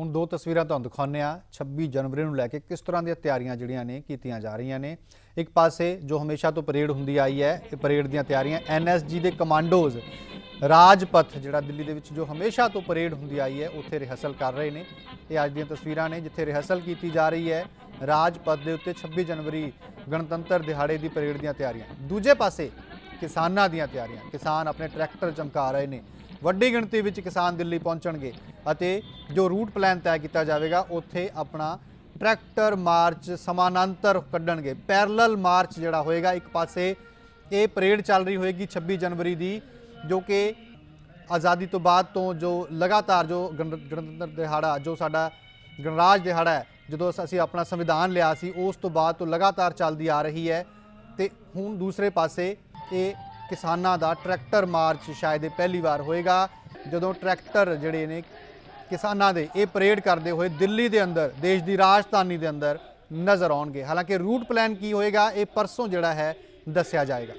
ਹੁਣ ਦੋ ਤਸਵੀਰਾਂ ਤੁਹਾਨੂੰ ਦਿਖਾਉਂਦੇ ਆ 26 ਜਨਵਰੀ ਨੂੰ ਲੈ ਕੇ ਕਿਸ ਤਰ੍ਹਾਂ ਦੀਆਂ ਤਿਆਰੀਆਂ ਜਿਹੜੀਆਂ ਨੇ ਕੀਤੀਆਂ ਜਾ ਰਹੀਆਂ ਨੇ। ਇੱਕ ਪਾਸੇ ਜੋ ਹਮੇਸ਼ਾ ਤੋਂ ਪਰੇਡ ਹੁੰਦੀ ਆਈ ਹੈ, ਇਹ ਪਰੇਡ ਦੀਆਂ ਤਿਆਰੀਆਂ ਐਨਐਸਜੀ ਦੇ ਕਮਾਂਡੋਜ਼ ਰਾਜਪਥ, ਜਿਹੜਾ ਦਿੱਲੀ ਦੇ ਵਿੱਚ ਜੋ ਹਮੇਸ਼ਾ ਤੋਂ ਪਰੇਡ ਹੁੰਦੀ ਆਈ ਹੈ, ਉੱਥੇ ਰਿਹਰਸਲ ਕਰ ਰਹੇ ਨੇ। ਇਹ ਅੱਜ ਦੀਆਂ ਤਸਵੀਰਾਂ ਨੇ, ਜਿੱਥੇ ਰਿਹਰਸਲ ਕੀਤੀ ਜਾ ਰਹੀ ਹੈ ਰਾਜਪਥ ਦੇ ਉੱਤੇ 26 ਜਨਵਰੀ ਗਣਤੰਤਰ ਦਿਹਾੜੇ ਦੀ ਪਰੇਡ ਦੀਆਂ ਤਿਆਰੀਆਂ। ਦੂਜੇ ਪਾਸੇ ਕਿਸਾਨਾਂ ਦੀਆਂ ਤਿਆਰੀਆਂ। ਕਿਸਾਨ ਆਪਣੇ ਟਰੈਕਟਰ ਚਮਕਾ ਰਹੇ ਨੇ। ਵੱਡੀ ਗਿਣਤੀ ਵਿੱਚ ਕਿਸਾਨ ਦਿੱਲੀ ਪਹੁੰਚਣਗੇ ਅਤੇ ਜੋ ਰੂਟ ਪਲਾਨ ਤੈਅ ਕੀਤਾ ਜਾਵੇਗਾ, ਉੱਥੇ ਆਪਣਾ ਟਰੈਕਟਰ ਮਾਰਚ ਸਮਾਨਾਂਤਰ ਕੱਢਣਗੇ। ਪੈਰਲਲ ਮਾਰਚ ਜਿਹੜਾ ਹੋਏਗਾ, ਇੱਕ ਪਾਸੇ ਇਹ ਪਰੇਡ ਚੱਲ ਰਹੀ ਹੋਏਗੀ 26 ਜਨਵਰੀ ਦੀ, ਜੋ ਕਿ ਆਜ਼ਾਦੀ ਤੋਂ ਬਾਅਦ ਤੋਂ ਜੋ ਲਗਾਤਾਰ ਜੋ ਗਣ- ਗਣਤੰਤਰ ਦਿਹਾੜਾ, ਜੋ ਸਾਡਾ ਗਣਰਾਜ ਦਿਹਾੜਾ ਹੈ, ਜਦੋਂ ਅਸੀਂ ਆਪਣਾ ਸੰਵਿਧਾਨ ਲਿਆ ਸੀ, ਉਸ ਤੋਂ ਬਾਅਦ ਤੋਂ ਲਗਾਤਾਰ ਚੱਲਦੀ ਆ ਰਹੀ ਹੈ। ਤੇ ਹੁਣ ਦੂਸਰੇ ਪਾਸੇ ਇਹ ਕਿਸਾਨਾਂ ਦਾ ਟਰੈਕਟਰ ਮਾਰਚ ਸ਼ਾਇਦ ਇਹ ਪਹਿਲੀ ਵਾਰ ਹੋਏਗਾ, ਜਦੋਂ ਟਰੈਕਟਰ ਜਿਹੜੇ ਨੇ ਕਿਸਾਨਾਂ ਦੇ ਇਹ ਪਰੇਡ ਕਰਦੇ ਹੋਏ ਦਿੱਲੀ ਦੇ ਅੰਦਰ, ਦੇਸ਼ ਦੀ ਰਾਜਧਾਨੀ ਦੇ ਅੰਦਰ ਨਜ਼ਰ ਆਉਣਗੇ। ਹਾਲਾਂਕਿ ਰੂਟ ਪਲਾਨ ਕੀ ਹੋਏਗਾ, ਇਹ ਪਰਸੋਂ ਜਿਹੜਾ ਹੈ ਦੱਸਿਆ ਜਾਏਗਾ।